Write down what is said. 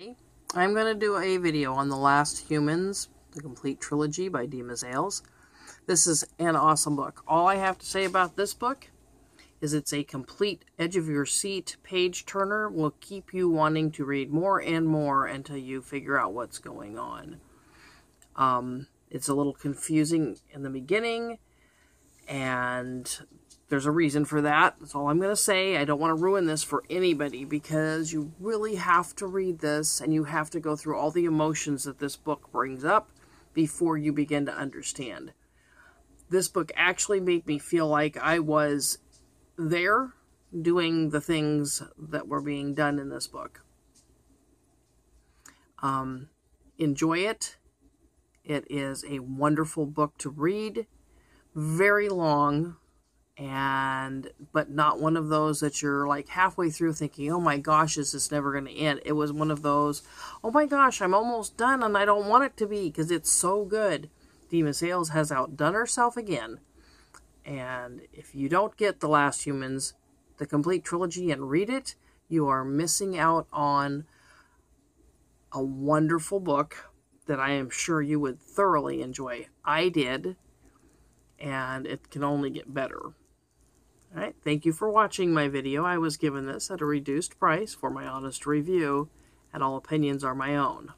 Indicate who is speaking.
Speaker 1: I'm going to do a video on The Last Humans, the complete trilogy by Dima Zales. This is an awesome book. All I have to say about this book is it's a complete edge of your seat page turner will keep you wanting to read more and more until you figure out what's going on. Um, it's a little confusing in the beginning and there's a reason for that. That's all I'm going to say. I don't want to ruin this for anybody because you really have to read this and you have to go through all the emotions that this book brings up before you begin to understand. This book actually made me feel like I was there doing the things that were being done in this book. Um, enjoy it. It is a wonderful book to read. Very long, and but not one of those that you're like halfway through thinking, oh my gosh, is this never going to end? It was one of those, oh my gosh, I'm almost done and I don't want it to be because it's so good. Dima Zales has outdone herself again. And if you don't get The Last Humans, the complete trilogy, and read it, you are missing out on a wonderful book that I am sure you would thoroughly enjoy. I did, and it can only get better. Thank you for watching my video. I was given this at a reduced price for my honest review, and all opinions are my own.